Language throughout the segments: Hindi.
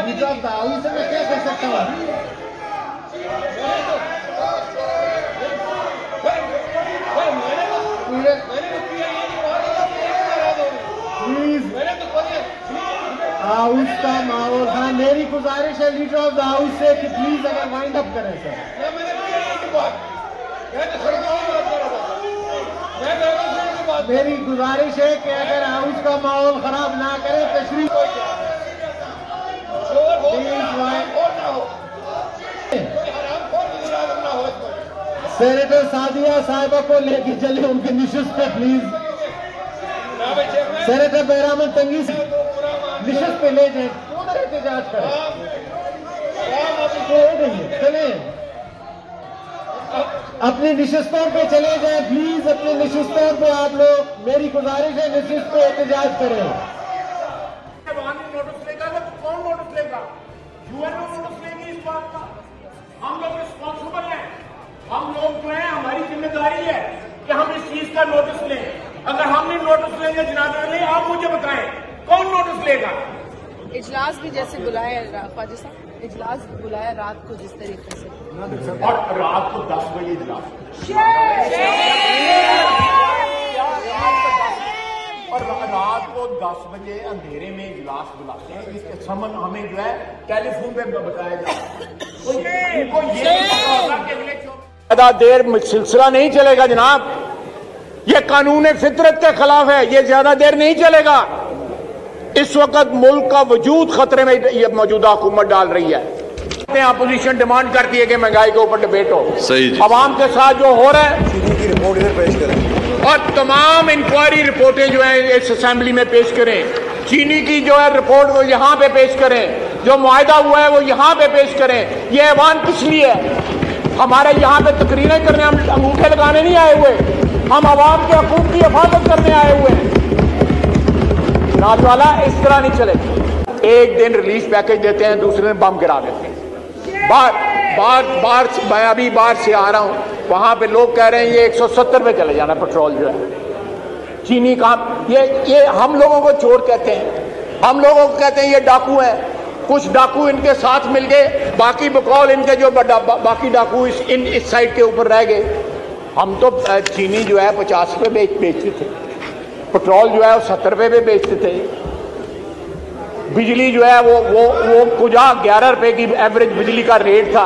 क्या हाउस का माहौल हाँ मेरी गुजारिश है लीडर ऑफ़ द हाउस से कि प्लीज़ अगर वाइंड अप करें सर मेरी गुजारिश है कि अगर हाउस का माहौल खराब ना करें, तशरीफ़ सेनेटर सादिया साहिबा को लेके चले उनके निशस्त पे प्लीज़ सेनेटर बैरामन तंगी से निशस्त पे ले जाए उधर एहतजाज तो चले अपनी निशस्तों पे चले जाए प्लीज़ अपनी निशस्तों पे आप लोग। मेरी गुजारिश है निशस्त पे एहतजाज करें। नोटिस लेगा? तो कौन नोटिस लेगा यूएनओ नोटिस लेगी इस बात का। हम लोग रिस्पॉन्सिबल हम लोग जो है हमारी ज़िम्मेदारी है कि हम इस चीज़ का नोटिस लें। अगर हम नहीं नोटिस लेंगे जनाब अली आप मुझे बताएँ कौन नोटिस लेगा? इजलास भी जैसे बुलाया ख्वाजा साहब इजलास बुलाया रात को जिस तरीके से। और रात को दस बजे इजलास। और रात को दस बजे अंधेरे में इजलास बुलाते हैं। इसके समन हमें जो है टेलीफोन पे बताया जाता है। तो ये- ज़्यादा देर सिलसिला नहीं चलेगा जनाब। ये कानून फितरत के खिलाफ है ये ज़्यादा देर नहीं चलेगा। इस वक्त मुल्क का वजूद खतरे में ये मौजूदा हुकूमत डाल रही है। अपोजिशन डिमांड करती है कि महँगाई के ऊपर डिबेट हो। सही आवाम के साथ जो हो रहा है की रिपोर्ट इधर पेश करें। और तमाम इंक्वायरी रिपोर्टें जो है इस असेंबली में पेश करें। चीनी की जो है रिपोर्ट वो यहाँ पे पेश करें। जो मुआदा हुआ है वो यहाँ पे पेश करें। ये ऐवान किस लिए है? हमारे यहाँ पे तकरीरें करने, हम अंगूठे लगाने नहीं आए हुए। हम आवाम के हकूक की हिफाजत करने आए हुए हैं। नाज वाला इस तरह नहीं चले। एक दिन रिलीफ पैकेज देते हैं, दूसरे दिन बम गिरा देते हैं। बाहर बाहर से- मैं अभी बाहर से आ रहा हूँ। वहाँ पे लोग कह रहे हैं, ये 170 पे चले जाना पेट्रोल जो है। चीनी का ये ये हम लोगों को चोर कहते हैं। हम लोगों को कहते हैं, ये डाकू हैं। कुछ डाकू इनके साथ मिल गए बाकी बकौल इनके जो बा, बा, बाकी डाकू इस इन इस साइड के ऊपर रह गए। हम तो चीनी जो है पचास रुपये बेच बेचते थे। पेट्रोल जो है वो सत्तर रुपये पे बेचते थे। बिजली जो है वो वो वो कुजा ग्यारह रुपये की एवरेज बिजली का रेट था।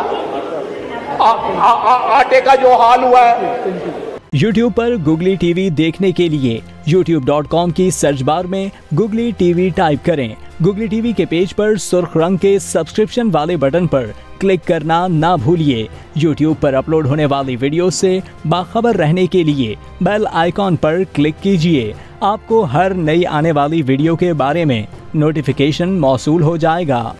आ, आ, आ, आटे का जो हाल हुआ है YouTube पर गुगली टीवी देखने के लिए youtube.com की सर्च बार में गुगली टीवी टाइप करें। गुगली टीवी के पेज पर सुर्ख रंग के सब्सक्रिप्शन वाले बटन पर क्लिक करना ना भूलिए। YouTube पर अपलोड होने वाली वीडियो से बाखबर रहने के लिए बेल आइकॉन पर क्लिक कीजिए। आपको हर नई आने वाली वीडियो के बारे में नोटिफिकेशन मौसू हो जाएगा।